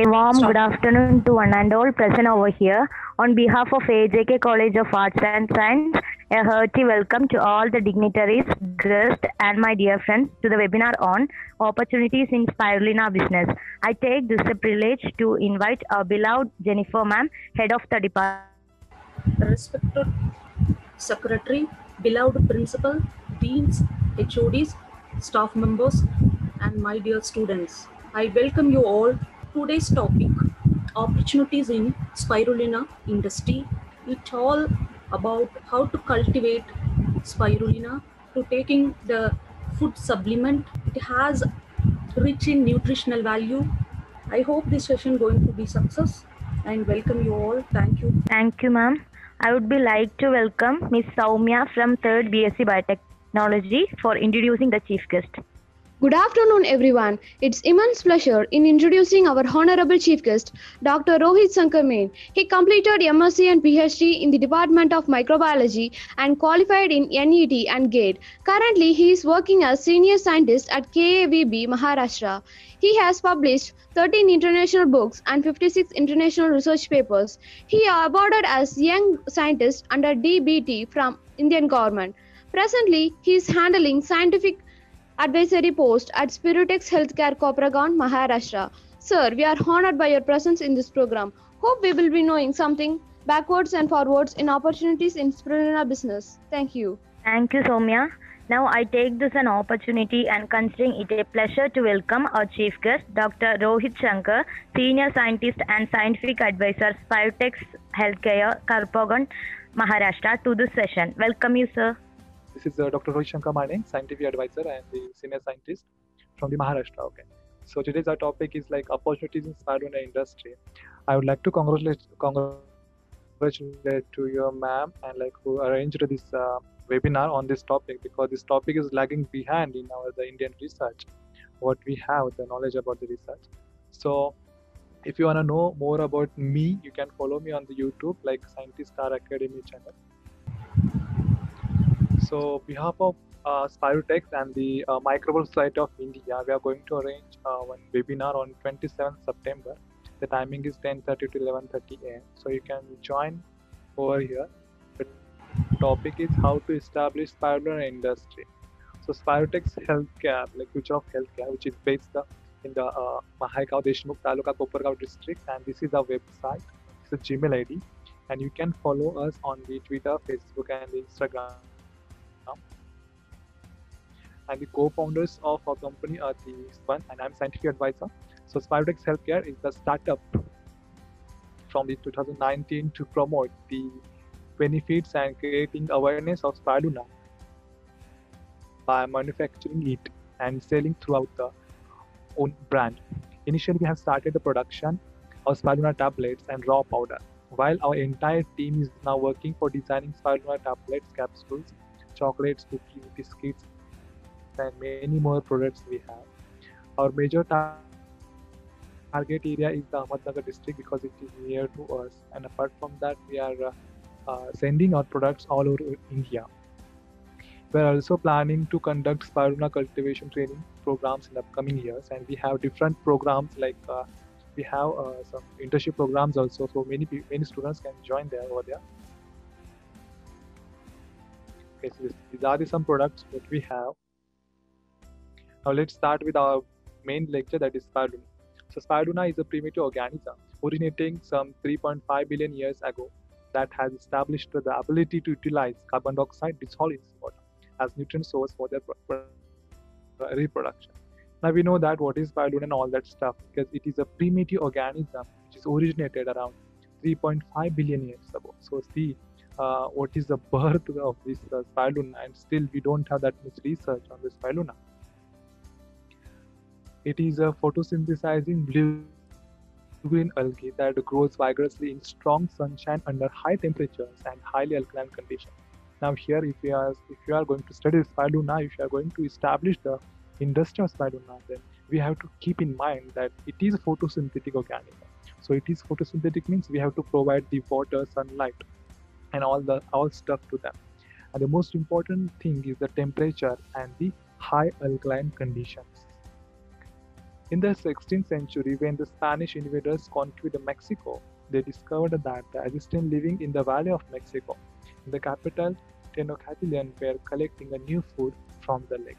A warm good afternoon to one and all present over here. On behalf of AJK College of Arts and Science, a hearty welcome to all the dignitaries, guests, and my dear friends to the webinar on opportunities in spirulina business. I take this a privilege to invite our beloved Jennifer ma'am, head of the department. respected secretary, beloved principal, deans, HODs, staff members, and my dear students. I welcome you all. Today's topic, opportunities in spirulina industry. It's all about how to cultivate spirulina to taking the food supplement. It has rich in nutritional value. I hope this session going to be success and welcome you all. Thank you. Thank you, ma'am. I would be like to welcome Miss Soumya from 3rd BSc Biotechnology for introducing the chief guest. Good afternoon, everyone. It's immense pleasure in introducing our honorable chief guest, Dr. Rohit Sankar Mane. He completed MSc and PhD in the Department of Microbiology and qualified in NET and GATE. Currently, he is working as senior scientist at KAVB, Maharashtra. He has published 13 international books and 56 international research papers. He awarded as Young Scientist under DBT from Indian government. Presently, he is handling scientific advisory post at Spirutex Healthcare Kopargaon, Maharashtra. Sir, we are honored by your presence in this program. Hope we will be knowing something backwards and forwards in opportunities in spirulina business. Thank you. Thank you, Somya. Now I take this an opportunity and considering it a pleasure to welcome our chief guest, Dr. Rohit Shankar, Senior Scientist and Scientific Advisor, Spirutex Healthcare, Kopargaon, Maharashtra, to this session. Welcome you, sir. This is uh, Dr. Rohit Shankar Mane, scientific advisor and the senior scientist from the Maharashtra. Okay. So today's our topic is like opportunities in spirulina industry. I would like to congratulate congratulate to your ma'am and like who arranged this uh, webinar on this topic because this topic is lagging behind in our the Indian research. What we have the knowledge about the research. So if you want to know more about me, you can follow me on the YouTube like Scientist Star Academy channel. So, behalf of uh, Spirutex and the uh, Microbial Society of India, we are going to arrange uh, one webinar on 27th September. The timing is 10:30 to 11:30 a.m. So you can join over here. The topic is how to establish spirulina industry. So Spirutex Healthcare, like future of healthcare, which is based uh, in the uh, Mahaikau Deshmukh Taluka Kopargaon district, and this is our website. It's a Gmail ID, and you can follow us on the Twitter, Facebook, and Instagram and the co-founders of our company are the one and I'm scientific advisor. So Spirutex Healthcare is the startup from the 2019 to promote the benefits and creating awareness of spirulina by manufacturing it and selling throughout the own brand. Initially, we have started the production of spirulina tablets and raw powder, while our entire team is now working for designing spirulina tablets, capsules, chocolates, cookies, biscuits, and many more products we have. Our major tar- target area is the Ahmednagar district because it is near to us. And apart from that, we are uh, uh, sending our products all over India. We are also planning to conduct spirulina cultivation training programs in upcoming years, and we have different programs like uh, we have uh, some internship programs also, so many many students can join there over there. Okay, so these are the some products that we have. Now let's start with our main lecture that is spirulina. So spirulina is a primitive organism originating some 3.5 billion years ago that has established the ability to utilize carbon dioxide dissolved in water as nutrient source for their pro- pro- reproduction. Now we know that what is spirulina and all that stuff because it is a primitive organism which is originated around 3.5 billion years ago. So see uh, what is the birth of this uh, and still we don't have that much research on the spirulina. It is a photosynthesizing blue green algae that grows vigorously in strong sunshine under high temperatures and highly alkaline conditions. Now here, if you are if you are going to study spirulina, if you are going to establish the industry of then we have to keep in mind that it is a photosynthetic organism. So it is photosynthetic means we have to provide the water, sunlight, and all the all stuff to them. And the most important thing is the temperature and the high alkaline conditions. In the 16th century, when the Spanish invaders conquered Mexico, they discovered that the Aztecs living in the Valley of Mexico, in the capital Tenochtitlan, were collecting a new food from the lake.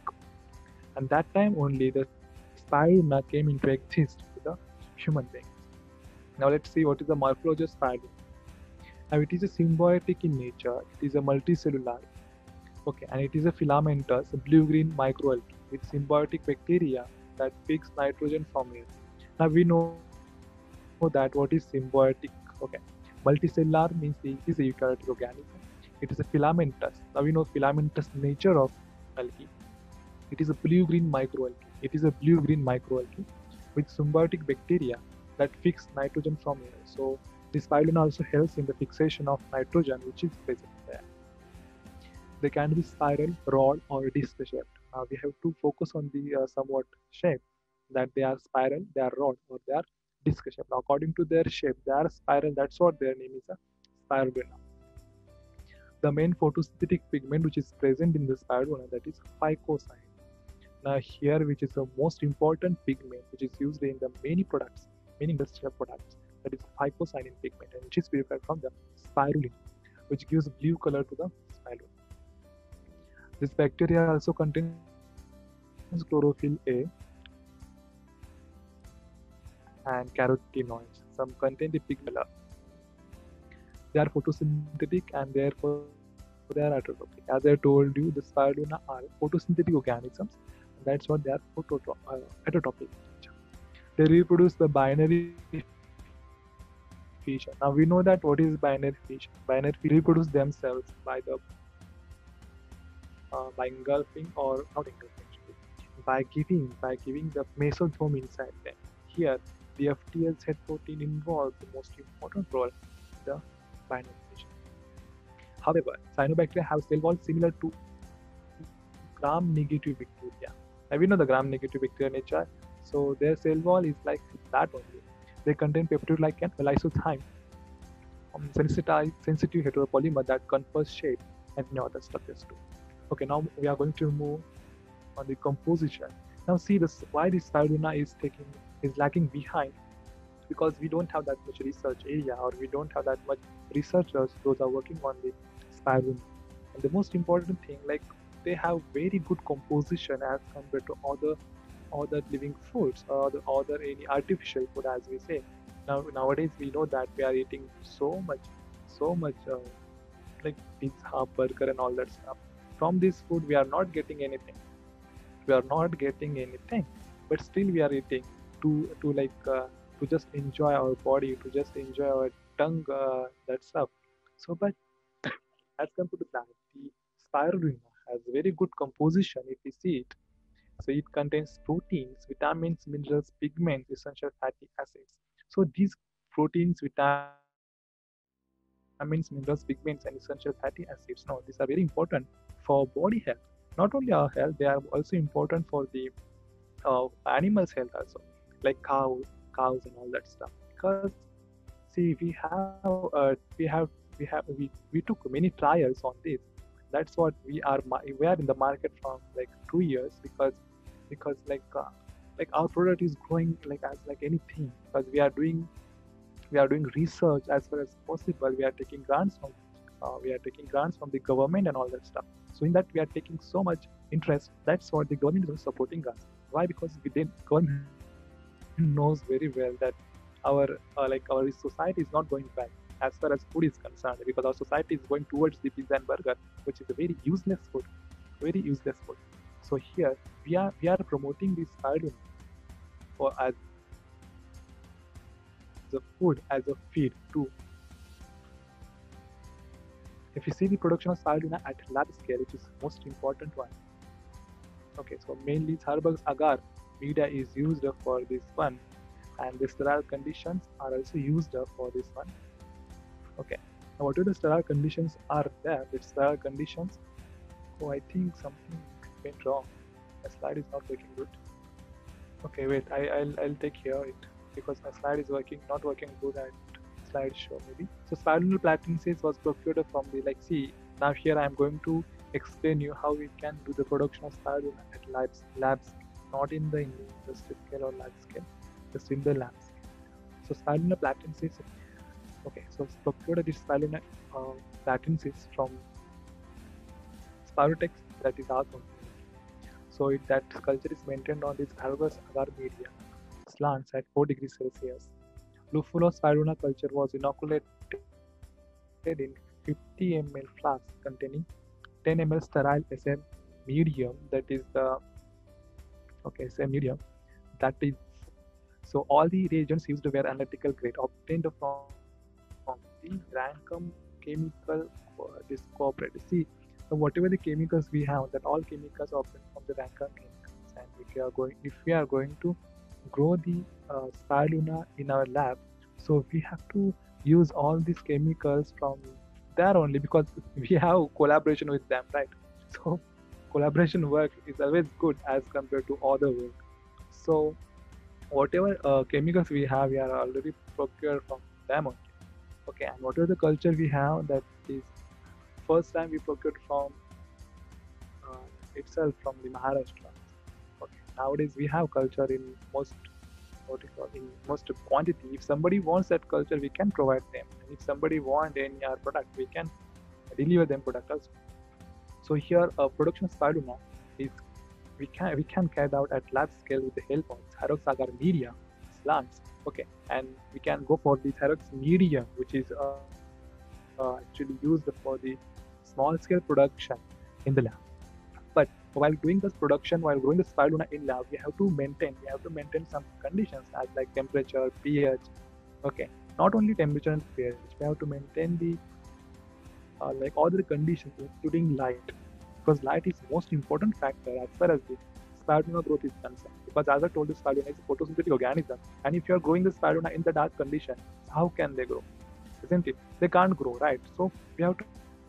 And that time only the spirulina came into existence to the human beings. Now let's see what is the morphology of spirulina. Now it is a symbiotic in nature. It is a multicellular. Okay, and it is a filamentous blue-green microalgae with symbiotic bacteria that fix nitrogen from air. Now we know that what is symbiotic. Okay, multicellular means it is a eukaryotic organism. It is a filamentous. Now we know filamentous nature of algae. It is a blue-green microalgae. It is a blue-green microalgae with symbiotic bacteria that fix nitrogen from air. So this spirulina also helps in the fixation of nitrogen which is present there. They can be spiral, rod, or disc shaped. Now we have to focus on the uh, somewhat shape that they are spiral, they are rod, or they are disc shaped. Now according to their shape, they are spiral. That's what their name is a spirulina. The main photosynthetic pigment which is present in the spirulina that is phycocyanin. Now here, which is the most important pigment which is used in the many products, many industrial products, that is phycocyanin pigment, and which is purified from the spirulina, which gives blue color to the spirulina. This bacteria also contains chlorophyll A and carotenoids. Some contain the pigment color. They are photosynthetic and therefore they are autotrophic. As I told you, the spirulina are photosynthetic organisms. That's what they are phototro- uh. They reproduce the binary Now we know that what is binary fission. Binary reproduce themselves by the uh, by engulfing or not engulfing by giving by giving the mesosome inside them. Here, the FtsZ protein involves the most important role in the binary fission. However, cyanobacteria have cell walls similar to gram-negative bacteria. Now we know the gram-negative bacteria nature, so their cell wall is like that only. They contain peptidoglycan lysozyme, um, sensitive, sensitive heteropolymer that confers shape and many other structures too. Okay, now we are going to move on the composition. Now see this why this spirulina is taking is lacking behind because we don't have that much research area or we don't have that much researchers those are working on the spirulina. And the most important thing, like they have very good composition as compared to other other living foods or other, other any artificial food as we say. Now nowadays we know that we are eating so much so much uh, like pizza, burger and all that stuff. From this food we are not getting anything. We are not getting anything, but still we are eating to to like uh, to just enjoy our body, to just enjoy our tongue, uh, that stuff. So, but as compared to that, the spirulina has very good composition if we see it. So it contains proteins, vitamins, minerals, pigments, essential fatty acids. So these proteins, vitamins, minerals, pigments, and essential fatty acids, no, these are very important for body health. Not only our health, they are also important for the uh, animals' health also, like cows, cows, and all that stuff. Because see, we have, uh, we have, we have, we, we took many trials on this. That's what we are. We are in the market from like two years because because like uh, like our product is growing like as like anything because we are doing we are doing research as far as possible. We are taking grants from uh, we are taking grants from the government and all that stuff. So in that we are taking so much interest that's what the government is supporting us. Why? Because did government knows very well that our uh, like our society is not going back as far as food is concerned because our society is going towards the pizza and burger which is a very useless food very useless food so here we are we are promoting this spirulina for as the food as a feed too. If you see the production of spirulina at lab scale, which is most important one. Okay, so mainly Zarrouk's agar media is used for this one, and the sterile conditions are also used for this one. Okay, now what are the sterile conditions are there? The sterile conditions. Oh, I think something wrong. My slide is not working good. Okay, wait. I, I'll I'll take here it because my slide is working not working good at slideshow maybe. So spirulina platensis was procured from the like see now here I am going to explain you how we can do the production of spirulina at labs labs. not in the industry scale or large scale, just in the lab scale. So spirulina platensis, okay, so procured this spirulina uh, platensis from Spirutex, that is our company. So it, that culture is maintained on this Zarrouk's agar media, slants at 4 degrees Celsius. Lupullo spirulina culture was inoculated in 50 ml flask containing 10 ml sterile SM medium that is the okay SM medium that is so all the reagents used were analytical grade obtained from, from the Rankem chemical uh, this cooperative see so whatever the chemicals we have that all chemicals are the Rankem chemicals and if we are going if we are going to grow the uh, in our lab so we have to use all these chemicals from there only because we have collaboration with them right? So collaboration work is always good as compared to other work. So whatever uh, chemicals we have we are already procured from them only. Okay and whatever the culture we have that is first time we procured from itself from the maharashtra okay nowadays we have culture in most in most quantity. If somebody wants that culture, we can provide them. And if somebody want any our product, we can deliver them product also. So here, a production of spirulina is we can we can carry out at lab scale with the help of Zarrouk agar media slants. Okay, and we can go for the Zarrouk medium, which is uh, uh, actually used for the small scale production in the lab. While doing this production, while growing the spirulina in lab, we have to maintain, we have to maintain some conditions as like temperature, pH. Okay, not only temperature and pH, we have to maintain the uh, like other conditions, including light, because light is most important factor as far as the spirulina growth is concerned. Because as I told, the spirulina is a photosynthetic organism, and if you are growing the spirulina in the dark condition, how can they grow? Isn't it? They can't grow, right? So we have to,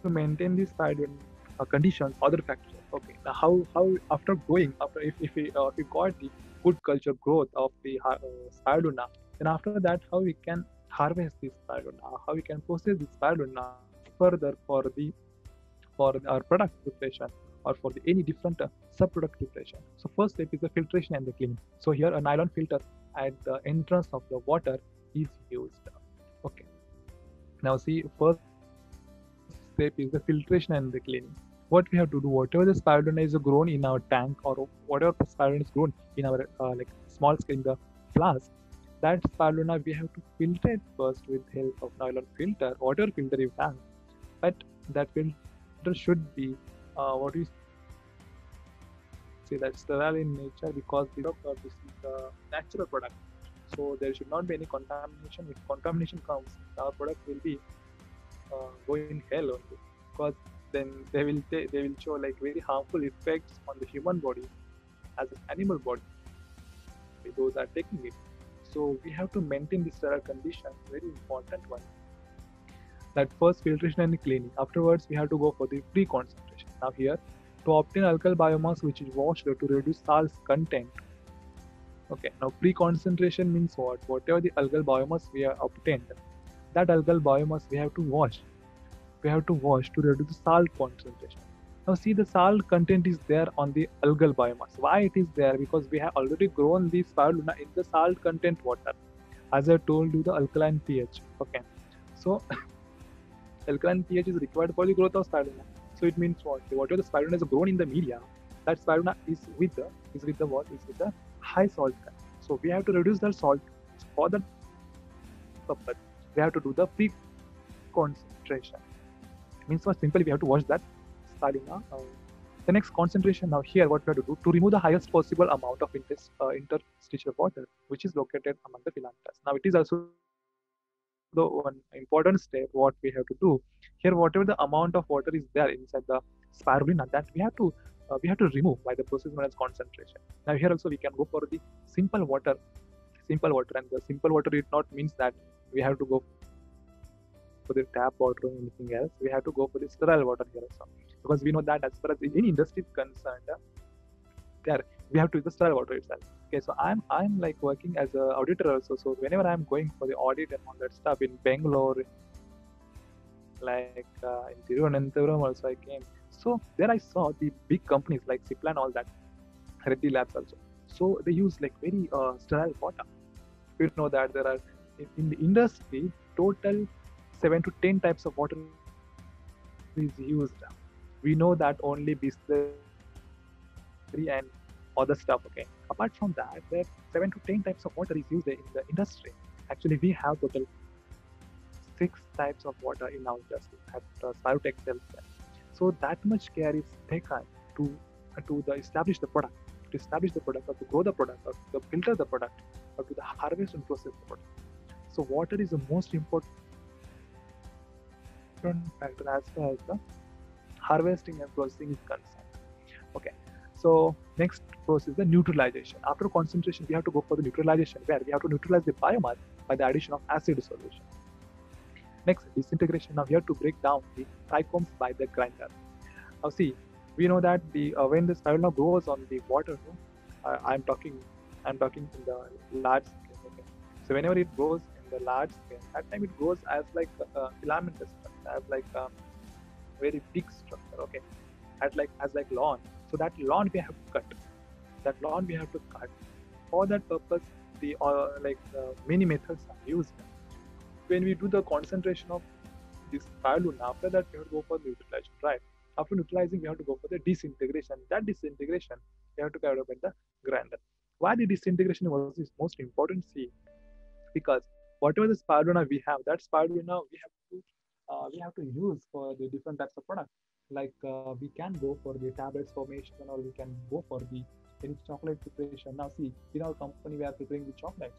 maintain the spirulina uh, conditions, other factors. Okay, now how how after growing, after if if we uh, if we got the good culture growth of the uh, spirulina, then after that how we can harvest this spirulina, how we can process this spirulina further for the for our product preparation or for the, any different uh, sub-product preparation. So first step is the filtration and the cleaning. So here a nylon filter at the entrance of the water is used. Okay. Now see first step is the filtration and the cleaning what we have to do whatever the spirulina is grown in our tank or whatever spirulina is grown in our uh, like small scale in the flask that spirulina we have to filter it first with help of nylon filter whatever filter you have but that filter should be uh, what we say that sterile in nature because you this is the natural product. So there should not be any contamination. If contamination comes our product will be uh, going hell only because then they will they, they will show like very harmful effects on the human body as an animal body. Those are taking it. So we have to maintain this sterile condition very important one. That first filtration and cleaning. Afterwards we have to go for the pre-concentration. Now here to obtain algal biomass which is washed to reduce salt's content. Okay now pre-concentration means what? Whatever the algal biomass we have obtained that algal biomass we have to wash we have to wash to reduce the salt concentration. Now see the salt content is there on the algal biomass. Why it is there? Because we have already grown the spirulina in the salt content water. As I told you the alkaline pH. Okay. So alkaline pH is required for the growth of spirulina. So it means what? Whatever the spirulina is grown in the media, that spirulina is with the is with the what? Is with the high salt. So we have to reduce the salt for the purpose. We have to do the pre-concentration means what simply we have to wash that spirulina. Uh, the next concentration now here what we have to do to remove the highest possible amount of inter, uh, interstitial water which is located among the filamentous. Now it is also the one important step what we have to do here whatever the amount of water is there inside the spirulina that we have to uh, we have to remove by the process known as concentration. Now here also we can go for the simple water simple water and the simple water it not means that we have to go for the tap water or anything else. We have to go for the sterile water here also. Because we know that as far as any industry is concerned, uh, there we have to use the sterile water itself. Okay, so I'm I'm like working as an auditor also. So whenever I'm going for the audit and all that stuff in Bangalore, like uh, in Thiruvananthapuram also I came. So there I saw the big companies like Cipla and all that, Reddy Labs also. So they use like very uh, sterile water. We know that there are in, in the industry total seven to ten types of water is used. We know that only Bisleri and other stuff. Okay. Apart from that, there are seven to ten types of water is used in the industry. Actually, we have total six types of water in our industry at uh, Spirutex Healthcare. So that much care is taken to uh, to the establish the product, to establish the product, or to grow the product, or to filter the product, or to the harvest and process the product. So water is the most important factor as far as the harvesting and processing is concerned. Okay. So next process is the neutralization. After concentration, we have to go for the neutralization, where we have to neutralize the biomass by the addition of acid solution. Next, disintegration. Now we have to break down the trichomes by the grinder. Now see, we know that the uh, when the spirulina grows on the water, uh, I'm talking, I'm talking in the large scale. Okay? So whenever it grows in the large scale, that time it grows as like uh, filamentous structure, as like a very big structure. Okay, as like as like lawn. So that lawn we have to cut. That lawn we have to cut. For that purpose, the uh, like many methods are used when we do the concentration of this spirulina, after that we have to go for neutralization, right? After neutralizing, we have to go for the disintegration. That disintegration, we have to carry out the grinder. Why the disintegration was is most important? See, because whatever the spirulina we have, that spirulina we have uh, we have to use for the different types of products. Like uh, we can go for the tablets formation, or we can go for the any chocolate preparation. Now, see, in our company, we are preparing the chocolates.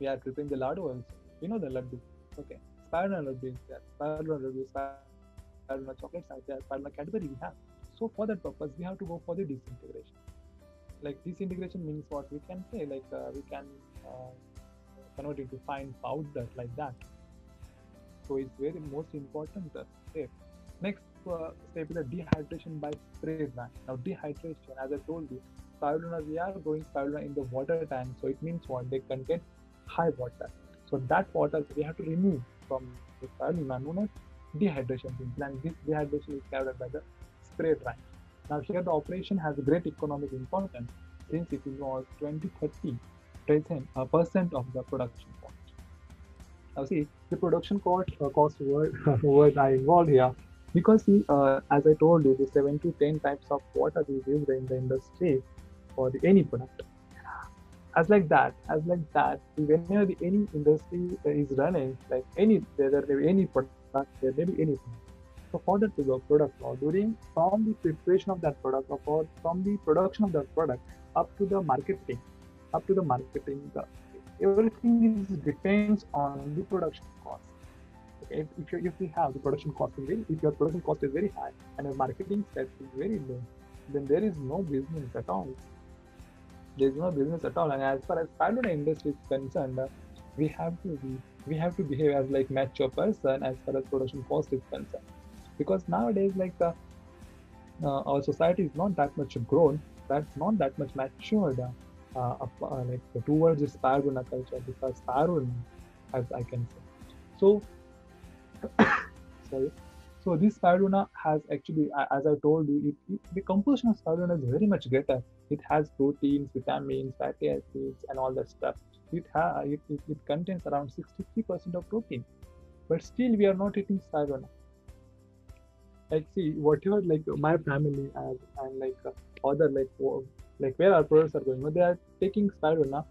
We are preparing the laddu also you know the laddu. Okay. Spirulina laddu is there. Spirulina laddu, spirulina chocolates are there. Spirulina Cadbury we have. So for that purpose, we have to go for the disintegration. Like disintegration means what we can say, like uh, we can uh, convert to fine powder like that. So it's very most important step. Next uh, step is the dehydration by spray drying. Now dehydration, as I told you, spirulina we are growing spirulina in the water tank. So it means what they contain high water. So that water we have to remove from the as dehydration And this dehydration is carried out by the spray drying. Now here the operation has great economic importance since it involves 20 30 percent, uh, percent of the production cost. Now see the production cost uh, cost word words are involved here. Because see, uh, as I told you the 7 to 10 types of water is used in the industry for the, any product. As like that as like that whenever the, any industry is running like any there may be any product there may be anything so for that product or during from the preparation of that product or from the production of that product up to the marketing up to the marketing the, everything is depends on the production cost okay, if, you, if have the production cost is very if your production cost is very high and your marketing set is very low then there is no business at all there's no business at all. And as far as spirulina industry is concerned, uh, we have to be we have to behave as like mature person as far as production cost is concerned. Because nowadays, like the uh, our society is not that much grown, that's not that much matured uh, uh, like the spirulina culture because spirulina, as I can say. So, sorry. So this spirulina has actually, as I told you, it, it, the composition of spirulina is very much greater. It has proteins, vitamins, fatty acids, and all that stuff. It, ha- it, it, it contains around 63% of protein, but still we are not eating spirulina. Like see, whatever like my family and, and like uh, other like like where our products are going, they are taking spirulina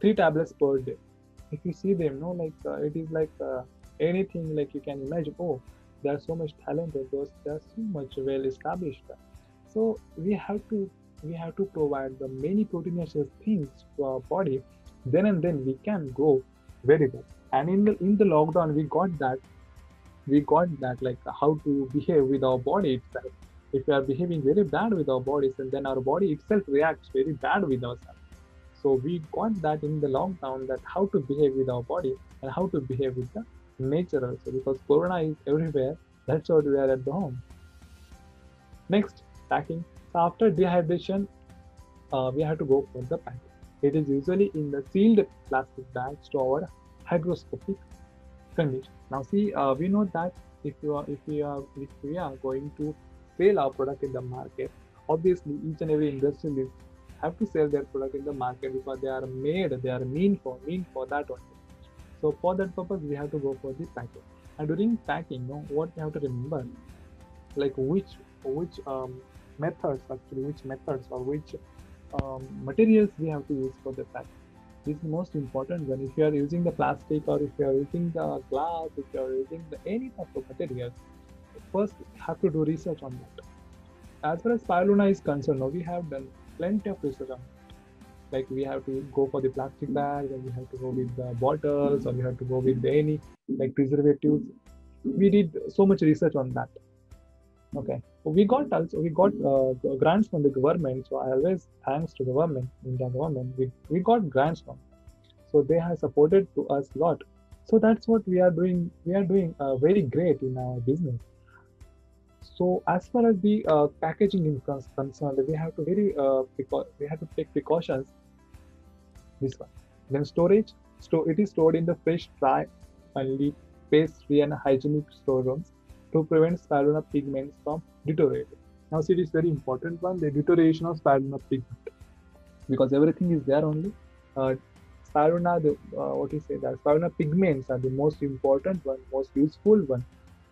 three tablets per day. If you see them, no, like uh, it is like uh, anything like you can imagine. Oh, they are so much talented those they are so much well established so we have to we have to provide the many proteinaceous things to our body. Then and then we can grow very well. And in the in the lockdown we got that we got that like how to behave with our body itself if we are behaving very bad with our bodies and then our body itself reacts very bad with ourselves so we got that in the long lockdown that how to behave with our body and how to behave with the nature also because corona is everywhere. That's what we are at the home. Next packing. So after dehydration uh, we have to go for the packing. It is usually in the sealed plastic bags to our hygroscopic condition. Now see uh, we know that if you are if we are if we are going to sell our product in the market obviously each and every industrialist have to sell their product in the market because they are made, they are mean for mean for that only. So for that purpose, we have to go for the packing. And during packing, you know, what you have to remember, like which which um, methods actually, which methods or which um, materials we have to use for the packing. This is most important when if you are using the plastic or if you are using the glass, if you are using the any type of material, first have to do research on that. As far as spirulina is concerned, now we have done plenty of research on it. Like we have to go for the plastic bags, and we have to go with the bottles, or we have to go with any like preservatives. We did so much research on that. Okay, we got also we got uh, grants from the government. So I always thanks to the government, Indian government. We we got grants from, so they have supported to us a lot. So that's what we are doing. We are doing uh, very great in our business so as far as the uh, packaging is concerned, we have to very uh, we have to take precautions. This one. Then storage. Store it is stored in the fresh, dry, only pastry and hygienic storerooms to prevent spirulina pigments from deteriorating. Now, see, it is very important one: the deterioration of spirulina pigment, because everything is there only. Uh, spirulina, the uh, what you say that spirulina pigments are the most important one, most useful one,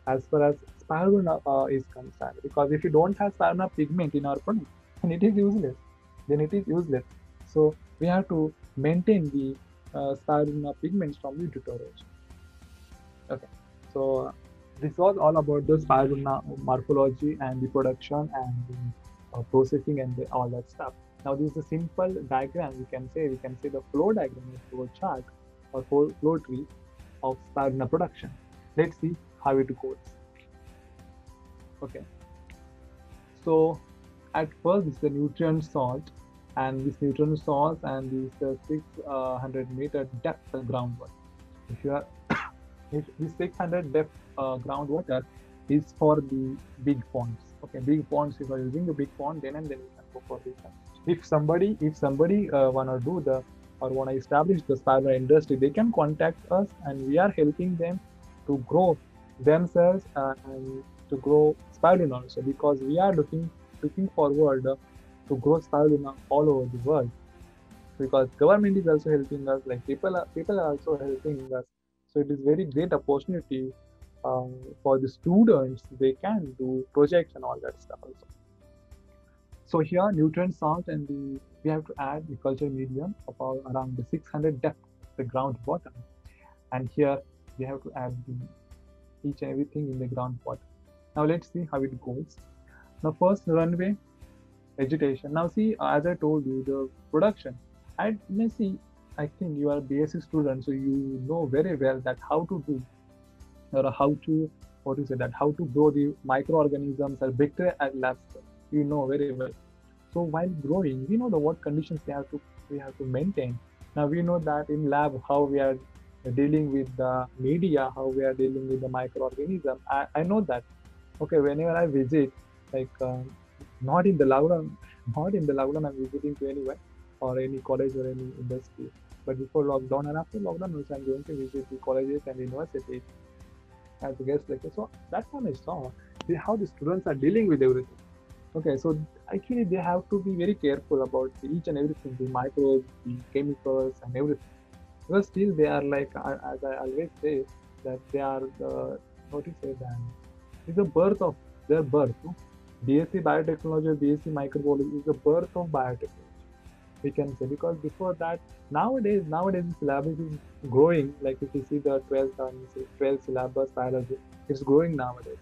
as far as spirulina uh, is concerned. Because if you don't have spirulina pigment in our product then it is useless. Then it is useless. So we have to maintain the uh, spirulina pigments from the deterioration. Okay. So this was all about the spirulina morphology and the production and the uh, processing and the, all that stuff. Now this is a simple diagram. We can say we can say the flow diagram or flow chart or flow, flow tree of spirulina production. Let's see how it goes okay. So at first it's the nutrient salt and this nutrient salt and this uh, 600 meter depth groundwater. If you are if this 600 depth uh, groundwater is for the big ponds. Okay big ponds if you are using the big pond then and then you can go for this if somebody if somebody uh, wanna do the or wanna establish the spider industry they can contact us and we are helping them to grow themselves uh, and to grow spirulina also because we are looking looking forward to grow spirulina all over the world. Because government is also helping us like people are people are also helping us. So it is very great opportunity um, for the students they can do projects and all that stuff also. So here nutrient salt and the we have to add the culture medium about around the 600 depth the groundwater and here we have to add the each and everything in the groundwater now let's see how it goes. Now first runway vegetation. Now see, as I told you, the production. I may see, I think you are a BSc student, so you know very well that how to do or how to what is it that how to grow the microorganisms or bacteria at lab You know very well. So while growing, we know the what conditions we have to we have to maintain. Now we know that in lab how we are dealing with the media, how we are dealing with the microorganism. I, I know that okay whenever i visit like uh, not in the lockdown not in the lockdown i'm visiting to anywhere or any college or any industry. But before lockdown and after lockdown also i'm going to visit the colleges and universities. As a guest lecturer so that's one i saw how the students are dealing with everything. Okay so actually they have to be very careful about each and everything the microbes the chemicals and everything. Because still they are like as i always say that they are the what to say that is the birth of their birth. BSc Biotechnology, BSc Microbiology is the birth of biotechnology. We can say because before that, nowadays, nowadays the syllabus is growing. Like if you see the 12th and 12th syllabus biology, it's growing nowadays.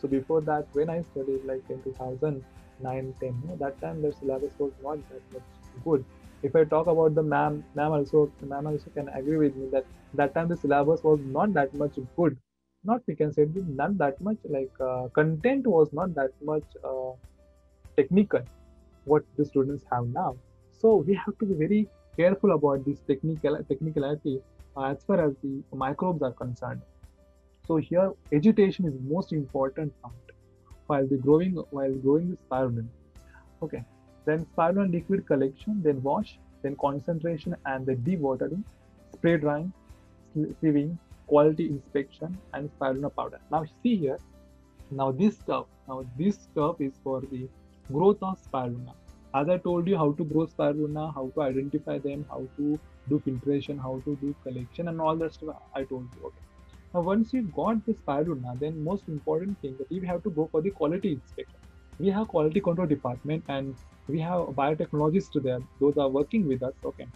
So before that, when I studied like in 2009, 10, no, that time the syllabus was not that much good. If I talk about the ma'am, ma'am also, ma'am also can agree with me that that time the syllabus was not that much good not we can say not that much like uh, content was not that much uh, technical what the students have now. So we have to be very careful about this technical technicality uh, as far as the microbes are concerned. So here agitation is most important part while the growing while growing the spirulina okay then spirulina liquid collection then wash then concentration and the dewatering spray drying sieving quality inspection and spirulina powder. Now see here, now this stuff, now this stuff is for the growth of spirulina. as I told you, how to grow spirulina, how to identify them, how to do filtration, how to do collection, and all that stuff. I told you. Okay. Now, once you got the spirulina, then most important thing that you have to go for the quality inspection. We have quality control department and we have biotechnologists there. Those are working with us. Okay.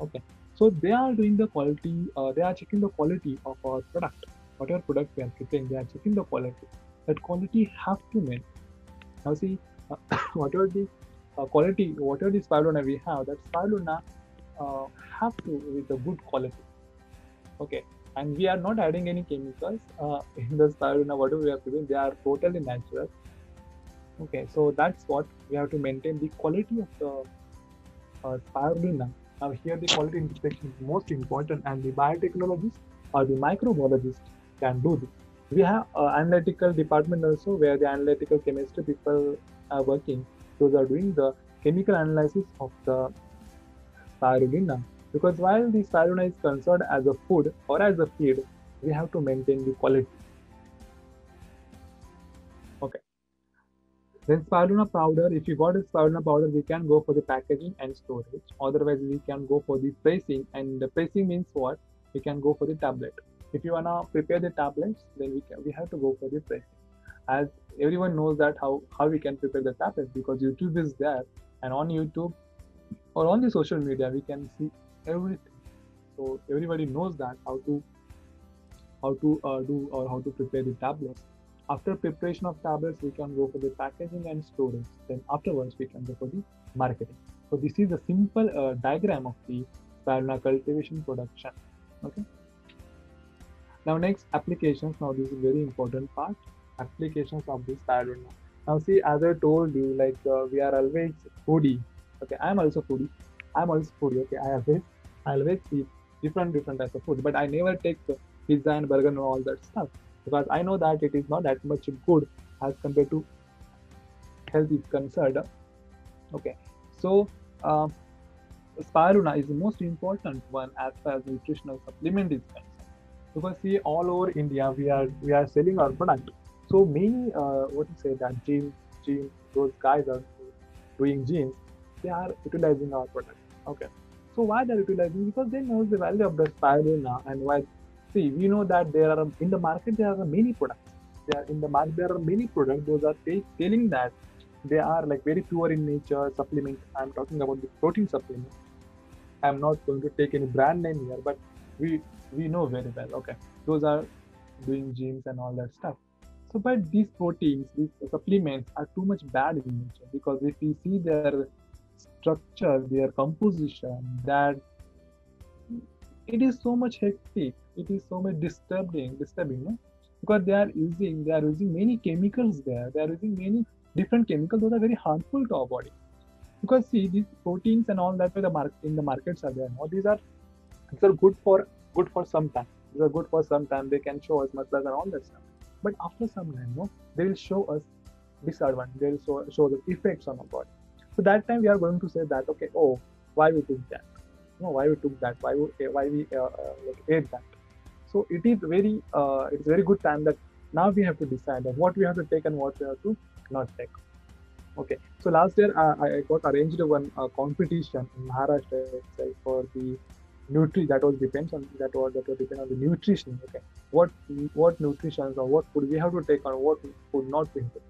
Okay. So they are doing the quality. Uh, they are checking the quality of our product. Whatever product we are preparing, they are checking the quality. That quality have to mean. Now see, uh, whatever the uh, quality, whatever the spirulina we have, that spirulina uh, have to with a good quality. Okay, and we are not adding any chemicals uh, in the spirulina. Whatever we are preparing, they are totally natural. Okay, so that's what we have to maintain the quality of the uh, spirulina. Now here the quality inspection is most important, and the biotechnologist or the microbiologist can do this. We have uh, analytical department also where the analytical chemistry people are working those are doing the chemical analysis of the spirulina. Because while the spirulina is considered as a food or as a feed, we have to maintain the quality. Then spirulina powder, if you got a spirulina powder, we can go for the packaging and storage. Otherwise, we can go for the pressing. And the pressing means what? We can go for the tablet. If you wanna prepare the tablets, then we can we have to go for the pressing. As everyone knows that how how we can prepare the tablets because youtube is there and on youtube or on the social media we can see everything so everybody knows that how to how to uh, do or how to prepare the tablets after preparation of tablets we can go for the packaging and storage. Then afterwards we can go for the marketing. So this is a simple uh, diagram of the spirulina cultivation production. Okay? Now next applications. Now this is very important part. Applications of this spirulina. Now see, as I told you, like uh, we are always foodie. Okay, I'm also foodie. I'm also foodie. Okay, I always, I always eat different different types of food, but I never take pizza and burger and all that stuff because I know that it is not that much good as compared to health is concerned. Okay, so uh, spirulina is the most important one as far as nutritional supplement is concerned because see all over India we are we are selling our product so many, uh, what you say that gym, gym, those guys are doing gyms, they are utilizing our product. Okay. So why they're utilizing? Because they know the value of the spirulina and why. See, we know that there are in the market there are many products. There in the market there are many products. Those are telling that they are like very pure in nature supplement. I'm talking about the protein supplement. I'm not going to take any brand name here, but we we know very well. Okay, those are doing gyms and all that stuff. So, but these proteins, these supplements are too much bad in nature because if you see their structure, their composition, that it is so much hectic, it is so much disturbing, disturbing, no? because they are using they are using many chemicals there. They are using many different chemicals that are very harmful to our body. Because see these proteins and all that the market in the markets are there. No, these are these are good for good for some time. These are good for some time. They can show us muscles and all that stuff but after some time, no, they will show us disadvantage. They will show, show the effects on our body. So that time we are going to say that okay, oh, why we took that? No, why we took that? Why we why we uh, uh, like ate that? So it is very uh, it's very good time that now we have to decide that what we have to take and what we have to not take. Okay, so last year uh, I got arranged one uh, competition in Maharashtra itself for the nutri that was depends on that was that was depend on the nutrition. Okay. What what nutrition or what food we have to take or what food not to take.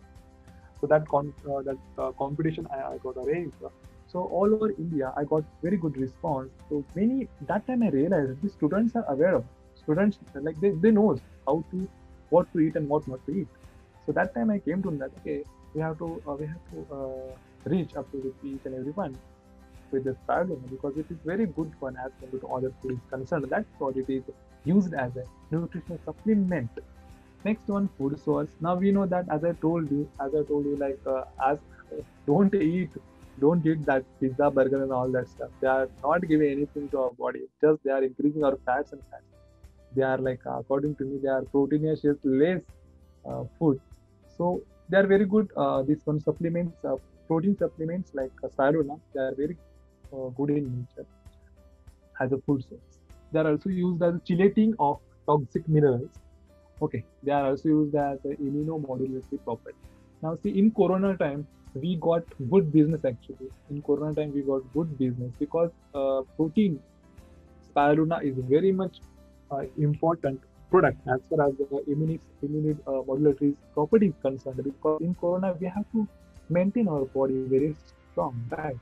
So that con uh, that uh, competition I, I, got arranged so all over india i got very good response. So many that time i realized the students are aware of students like they, they knows how to what to eat and what not to eat so that time i came to that okay we have to uh, we have to uh, reach up to each and everyone with this paradigm because it is very good one as compared to other food is concerned. That's what it is used as a nutritional supplement. Next one, food source. Now we know that as I told you, as I told you, like uh, as don't eat, don't eat that pizza, burger, and all that stuff. They are not giving anything to our body. Just they are increasing our fats and fats. They are like, uh, according to me, they are proteinous less uh, food. So they are very good. Uh, this one supplements, uh, protein supplements like uh. They are very uh, good in nature as a food source. They are also used as chelating of toxic minerals. Okay, they are also used as immunomodulatory property. Now, see, in Corona time, we got good business actually. In Corona time, we got good business because uh, protein spirulina is very much important product as far as the immune, immune uh, property is concerned. Because in Corona, we have to maintain our body very strong, right?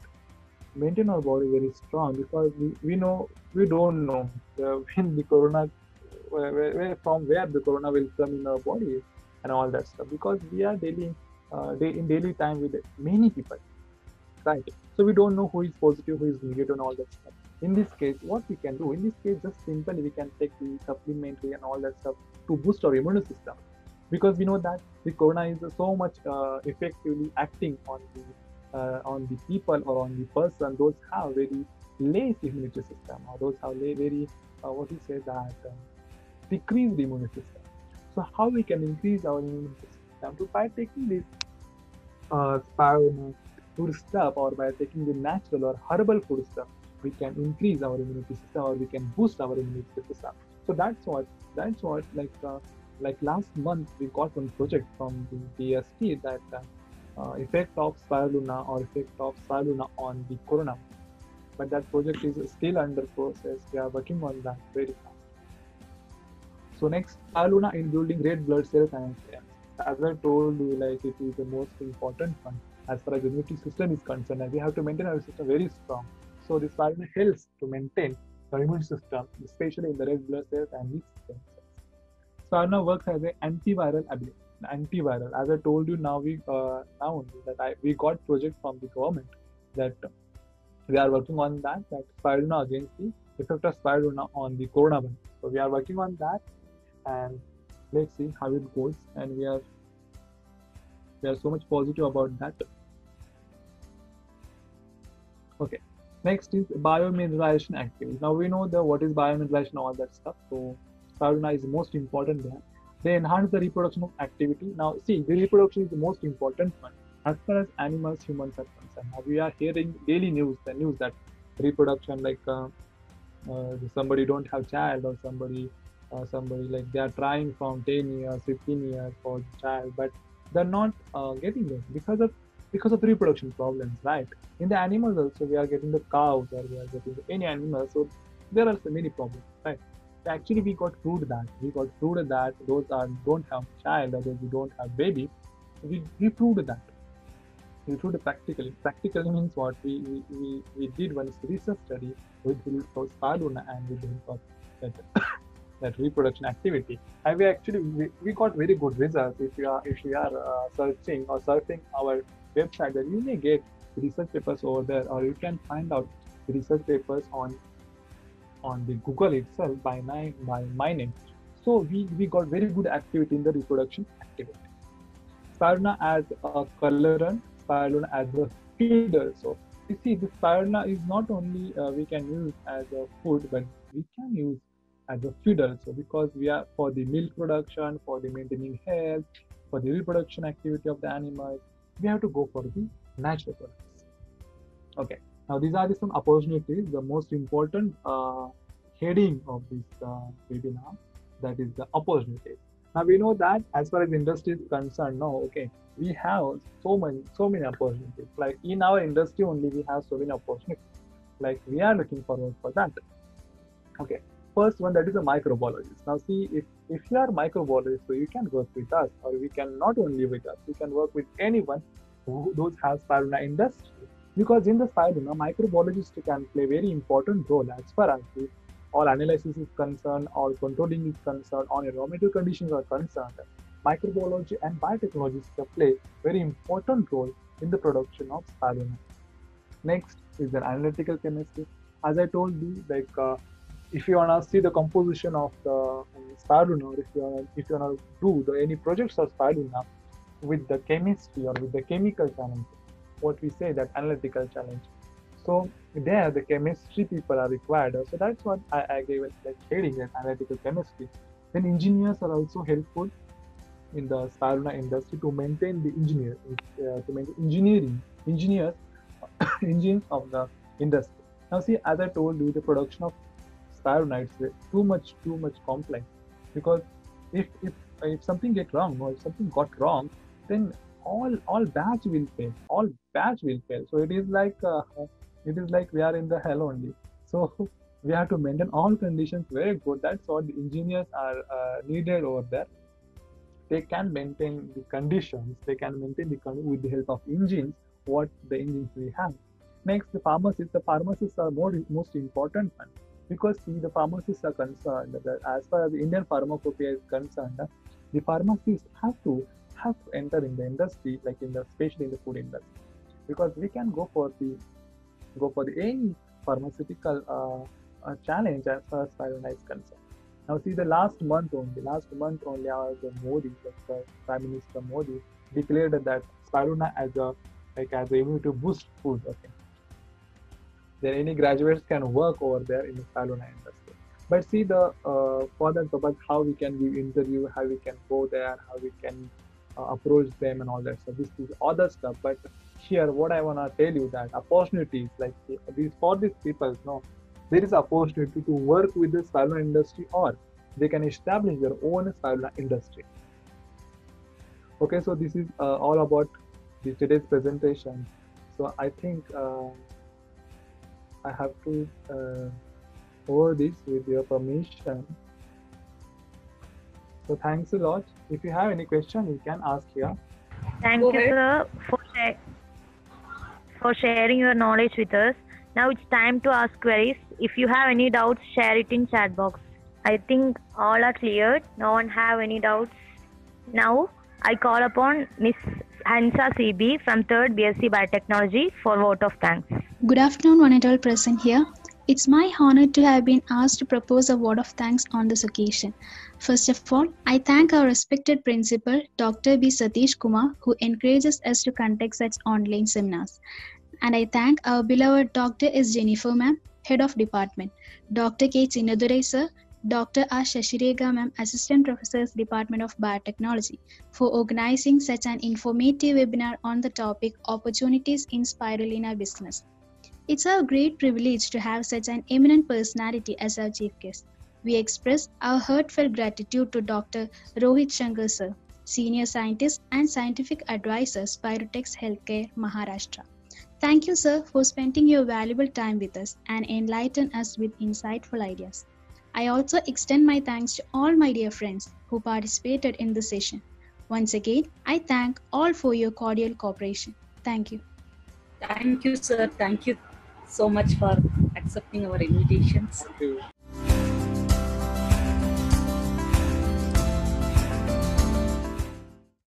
Maintain our body very strong because we, we know we don't know uh, when the Corona where, where, from where the Corona will come in our body and all that stuff because we are daily uh, in daily time with many people, right? So we don't know who is positive, who is negative, and all that stuff. In this case, what we can do, in this case, just simply we can take the supplementary and all that stuff to boost our immune system, because we know that the corona is so much uh, effectively acting on the uh, on the people or on the person. Those have very less immunity system or those have very uh, what you say that um, decreased immune system. So how we can increase our immune system? To by taking this uh, food stuff or by taking the natural or herbal food stuff, we can increase our immunity system or we can boost our immunity system. So that's what that's what like uh, like last month we got one project from the DST that uh, uh, effect of spirulina or effect of spirulina on the corona. But that project is still under process. We are working on that very fast. So next, spirulina in building red blood cells and as I told you, like it is the most important one as far as immunity system is concerned, and we have to maintain our system very strong. So this vitamin helps to maintain the immune system, especially in the red blood cells and the stem cells. Spirulina works as an antiviral ability. Antiviral, as I told you, now we uh, now that I we got project from the government that we are working on that that spirulina against the effect of spirulina on the coronavirus. So we are working on that, and let's see how it goes and we are we are so much positive about that okay next is biomineralization activity now we know the what is biomineralization all that stuff. So spirulina is most important there. They enhance the reproduction of activity. Now see the reproduction is the most important one. As far as animals humans are concerned now we are hearing daily news the news that reproduction like uh, uh, somebody don't have child or somebody uh, somebody like they are trying from 10 years 15 years for child but they're not uh, getting it because of because of reproduction problems right? In the animals also we are getting the cows or we are getting any animals so there are so many problems right? Actually we got proved that we got proved that those are don't have child or those don't have baby we, we proved that. We proved practically. Practically means what? We we, we, we did one research study with the help of and with of that that reproduction activity. And we actually we, we got very good results if you are if you are uh, searching or surfing our website that you may get research papers over there or you can find out research papers on on the google itself by my by my name. So we we got very good activity in the reproduction activity. Spirulina as a colorant spirulina as a feeder. So you see the spirulina is not only uh, we can use as a food but we can use as a feeder. So because we are for the milk production, for the maintaining health, for the reproduction activity of the animals, we have to go for the natural products. Okay. Now these are the some opportunities. The most important uh, heading of this uh, webinar that is the opportunities. Now we know that as far as industry is concerned, no, okay, we have so many so many opportunities. Like in our industry only, we have so many opportunities. Like we are looking forward for that. Okay first one that is a microbiologist. Now see if, if you are microbiologist, so you can work with us or we can not only with us, you can work with anyone who those has spirulina industry. Because in the spirulina, microbiologist can play very important role as far as the all analysis is concerned, all controlling is concerned, all environmental conditions are concerned. Microbiology and biotechnologists play very important role in the production of spirulina. Next is the analytical chemistry. As I told you, like uh, if you wanna see the composition of the or if you wanna if you wanna do the, any projects of spirulina with the chemistry or with the chemical challenge, what we say that analytical challenge. So there the chemistry people are required. So that's what I, I gave it like heading as analytical chemistry. Then engineers are also helpful in the spirulina industry to maintain the engineer uh, to maintain engineering engineers engines of the industry. Now see as I told you the production of spirulina too much too much complex. Because if if if something get wrong or if something got wrong then all all batch will fail. All batch will fail. So it is like uh, it is like we are in the hell only. So we have to maintain all conditions very good. That's what the engineers are uh, needed over there. They can maintain the conditions. They can maintain the con- with the help of engines what the engines we have. Next the pharmacists the pharmacists are more most important one because see the pharmacists are concerned that as far as the indian pharmacopoeia is concerned the pharmacists have to have to enter in the industry like in the especially in the food industry because we can go for the go for the any pharmaceutical uh, uh, challenge as far as Spirulina is concerned. Now, see, the last month only, last month only, our the Modi, the Prime Minister Modi, declared that Spirulina as a like as a immunity boost food. Okay, then any graduates can work over there in the Spirulina industry. But see the uh, further about how we can give interview, how we can go there, how we can uh, approach them and all that. So this is other stuff. But here, what I wanna tell you that opportunities like these for these people, no, there is opportunity to work with the spirulina industry or they can establish their own spirulina industry. Okay, so this is uh, all about today's presentation. So I think uh, I have to uh, over this with your permission. So thanks a lot. If you have any question, you can ask here. Thank Go you, ahead. sir, for, share- for sharing your knowledge with us. Now it's time to ask queries. If you have any doubts, share it in chat box. I think all are cleared. No one have any doubts. Now I call upon Miss Hansa CB from 3rd BSc Biotechnology for vote of thanks. Good afternoon, one and all present here. It's my honor to have been asked to propose a word of thanks on this occasion. First of all, I thank our respected principal, Dr. B. Satish Kumar, who encourages us to conduct such online seminars. And I thank our beloved Dr. S. Jennifer Ma'am, Head of Department, Dr. K. Chinadurai Sir, Dr. R. Shashirega Ma'am, Assistant Professors, Department of Biotechnology, for organizing such an informative webinar on the topic Opportunities in Spirulina Business. It's our great privilege to have such an eminent personality as our chief guest. We express our heartfelt gratitude to Dr. Rohit Shankar Sir, Senior Scientist and Scientific Advisor, Spirutex Healthcare, Maharashtra. Thank you, sir, for spending your valuable time with us and enlighten us with insightful ideas. I also extend my thanks to all my dear friends who participated in the session. Once again, I thank all for your cordial cooperation. Thank you. Thank you, sir. Thank you so much for accepting our invitations.